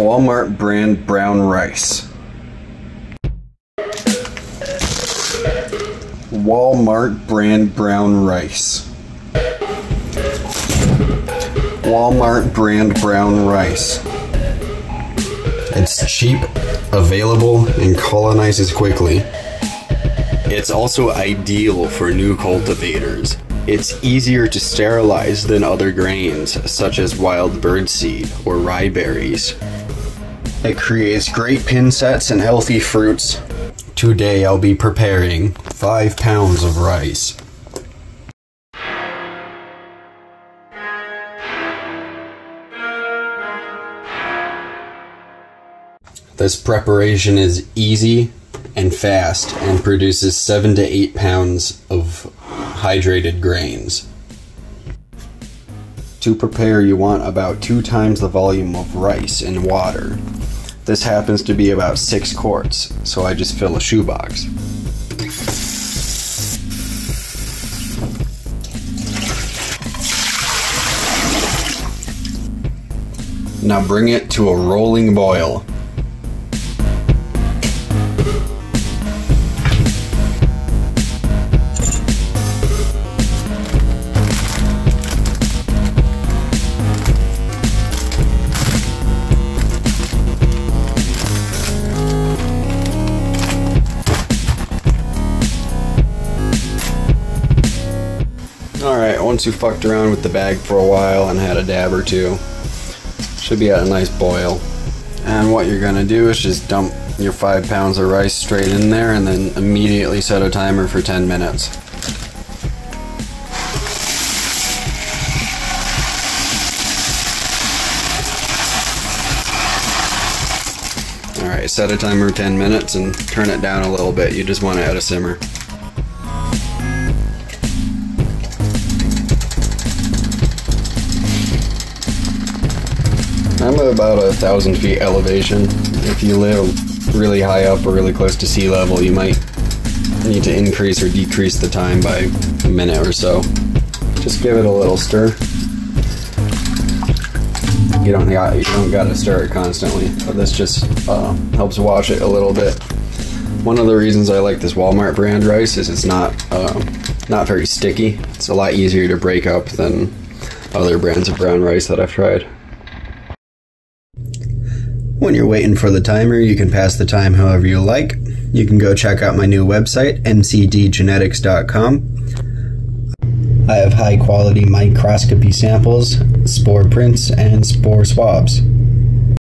Walmart brand brown rice. Walmart brand brown rice. Walmart brand brown rice. It's cheap, available, and colonizes quickly. It's also ideal for new cultivators. It's easier to sterilize than other grains, such as wild birdseed or rye berries. It creates great pin sets and healthy fruits. Today I'll be preparing 5 pounds of rice. This preparation is easy and fast and produces 7 to 8 pounds of hydrated grains. To prepare, you want about two times the volume of rice in water. This happens to be about 6 quarts, so I just fill a shoebox. Now bring it to a rolling boil. Once you fucked around with the bag for a while and had a dab or two, should be at a nice boil. And what you're gonna do is just dump your five pounds of rice straight in there and then immediately set a timer for 10 minutes. Alright, set a timer 10 minutes and turn it down a little bit. You just want it at a simmer. About a thousand feet elevation. If you live really high up or really close to sea level, you might need to increase or decrease the time by a minute or so. Just give it a little stir. You don't got you don't got to stir it constantly, but this just uh, helps wash it a little bit. One of the reasons I like this Walmart brand rice is it's not uh, not very sticky. It's a lot easier to break up than other brands of brown rice that I've tried. When you're waiting for the timer, you can pass the time however you like. You can go check out my new website, mcdgenetics.com. I have high quality microscopy samples, spore prints, and spore swabs.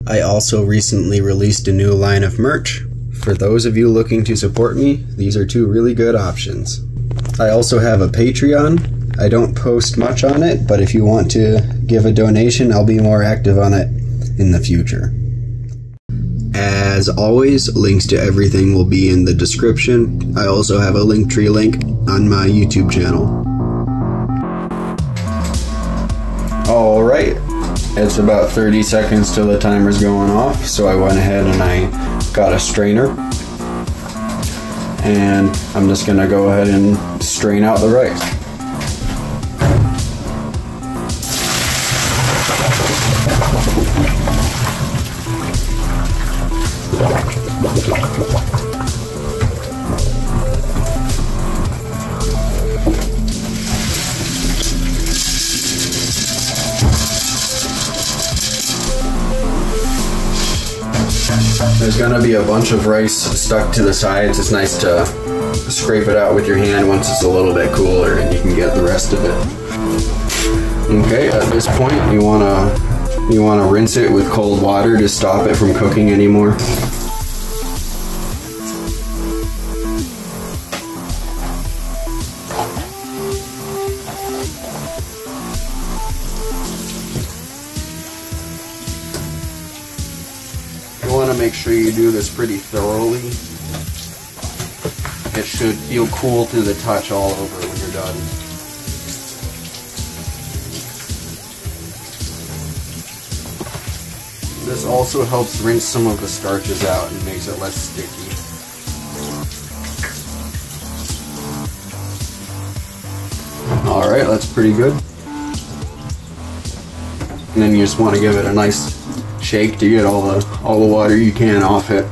I also recently released a new line of merch. For those of you looking to support me, these are two really good options. I also have a Patreon. I don't post much on it, but if you want to give a donation, I'll be more active on it in the future. As always, links to everything will be in the description. I also have a Linktree link on my YouTube channel. Alright, it's about 30 seconds till the timer's going off, so I went ahead and I got a strainer. And I'm just gonna go ahead and strain out the rice. There's gonna be a bunch of rice stuck to the sides. It's nice to scrape it out with your hand once it's a little bit cooler and you can get the rest of it. Okay, at this point you wanna you wanna rinse it with cold water to stop it from cooking anymore. Sure you do this pretty thoroughly. It should feel cool to the touch all over when you're done. This also helps rinse some of the starches out and makes it less sticky. Alright, that's pretty good. And then you just want to give it a nice shake to get all the all the water you can off it.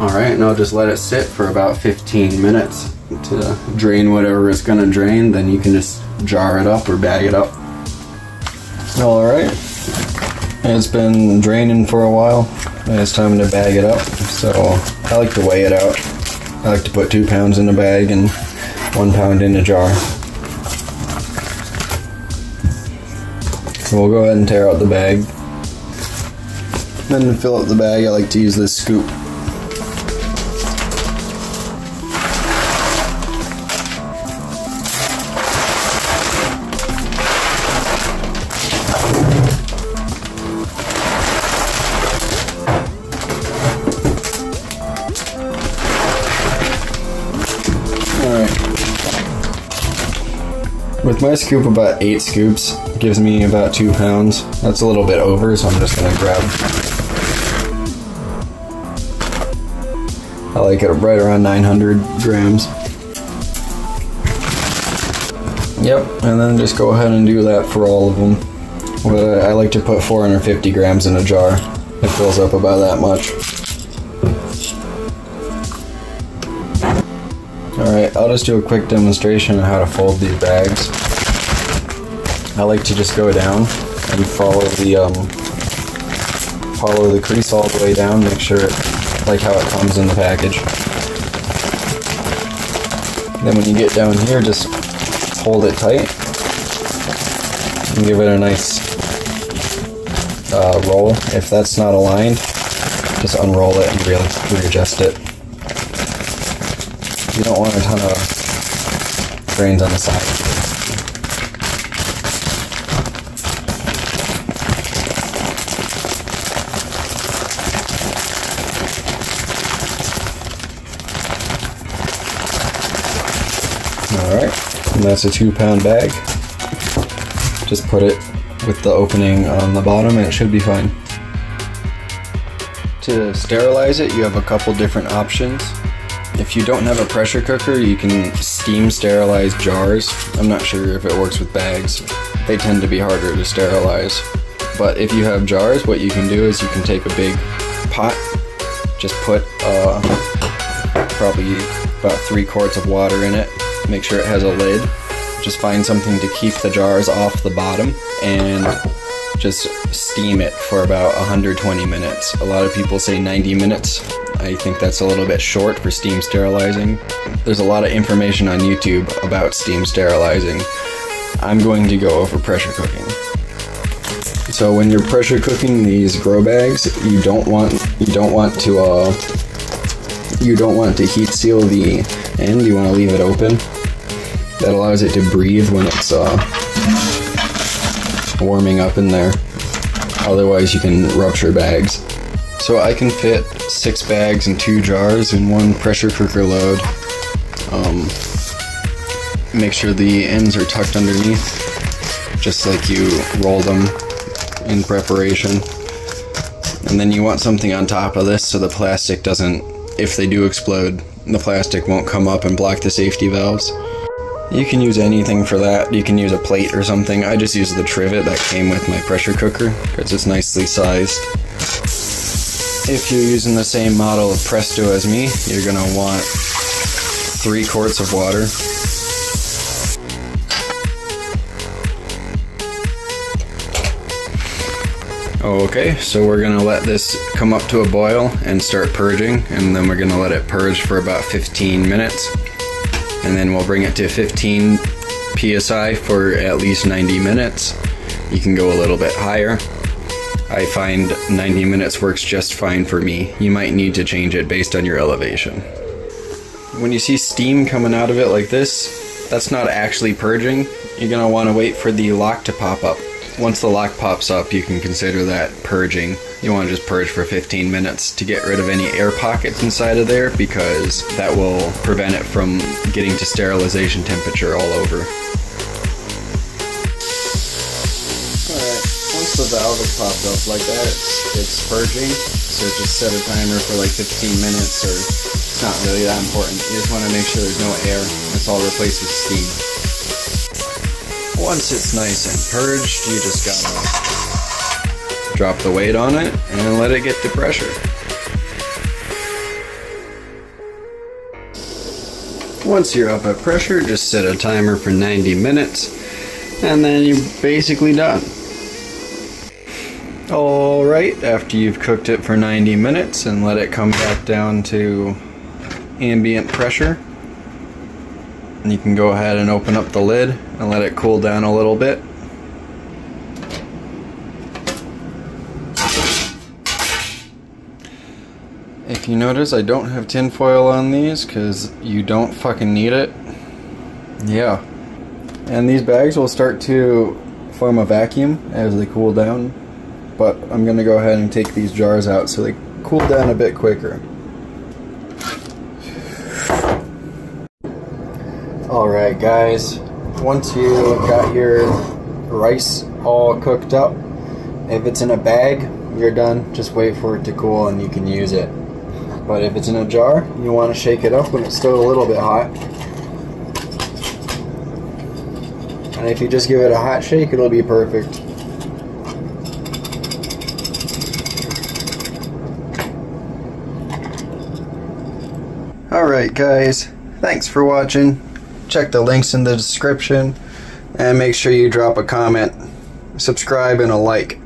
Alright, I'll just let it sit for about 15 minutes to drain whatever it's gonna drain, then you can just jar it up or bag it up. Alright, it's been draining for a while, and it's time to bag it up, so I like to weigh it out. I like to put two pounds in a bag and one pound in a jar. We'll go ahead and tear out the bag. Then to fill up the bag, I like to use this scoop. Alright. With my scoop, about eight scoops gives me about two pounds. That's a little bit over, so I'm just gonna grab. I like it right around 900 grams. Yep, and then just go ahead and do that for all of them. But I like to put 450 grams in a jar. It fills up about that much. Alright, I'll just do a quick demonstration on how to fold these bags. I like to just go down and follow the um, follow the crease all the way down, make sure it, like how it comes in the package. Then when you get down here, just hold it tight and give it a nice uh, roll. If that's not aligned, just unroll it and re readjust it. You don't want a ton of grains on the side. Alright, and that's a two pound bag. Just put it with the opening on the bottom and it should be fine. To sterilize it, you have a couple different options. If you don't have a pressure cooker, you can steam sterilize jars. I'm not sure if it works with bags. They tend to be harder to sterilize. But if you have jars, what you can do is you can take a big pot, just put uh, probably about three quarts of water in it, make sure it has a lid. Just find something to keep the jars off the bottom and just steam it for about 120 minutes. A lot of people say 90 minutes. I think that's a little bit short for steam sterilizing. There's a lot of information on YouTube about steam sterilizing. I'm going to go over pressure cooking. So when you're pressure cooking these grow bags, you don't want you don't want to uh, you don't want to heat seal the end. You want to leave it open. That allows it to breathe when it's uh, warming up in there. Otherwise, you can rupture bags. So I can fit six bags and two jars in one pressure cooker load. Um, make sure the ends are tucked underneath, just like you roll them in preparation. And then you want something on top of this so the plastic doesn't, if they do explode, the plastic won't come up and block the safety valves. You can use anything for that. You can use a plate or something. I just use the trivet that came with my pressure cooker because it's nicely sized. If you're using the same model of Presto as me, you're gonna want three quarts of water. Okay, so we're gonna let this come up to a boil and start purging, and then we're gonna let it purge for about 15 minutes. And then we'll bring it to 15 psi for at least 90 minutes. You can go a little bit higher. I find 90 minutes works just fine for me. You might need to change it based on your elevation. When you see steam coming out of it like this, that's not actually purging. You're gonna wanna wait for the lock to pop up. Once the lock pops up, you can consider that purging. You want to just purge for 15 minutes to get rid of any air pockets inside of there because that will prevent it from getting to sterilization temperature all over. Alright, once the valve is popped up like that, it's, it's purging. So just set a timer for like 15 minutes or it's not really that important. You just want to make sure there's no air. It's all replaced with steam. Once it's nice and purged, you just gotta drop the weight on it and let it get to pressure. Once you're up at pressure, just set a timer for 90 minutes and then you're basically done. Alright, after you've cooked it for 90 minutes and let it come back down to ambient pressure, you can go ahead and open up the lid and let it cool down a little bit. If you notice, I don't have tinfoil on these because you don't fucking need it. Yeah. And these bags will start to form a vacuum as they cool down. But I'm going to go ahead and take these jars out so they cool down a bit quicker. Alright guys, once you got your rice all cooked up, if it's in a bag, you're done. Just wait for it to cool and you can use it. But if it's in a jar, you want to shake it up when it's still a little bit hot. And if you just give it a hot shake, it'll be perfect. Alright guys, thanks for watching. Check the links in the description and make sure you drop a comment, subscribe, and a like.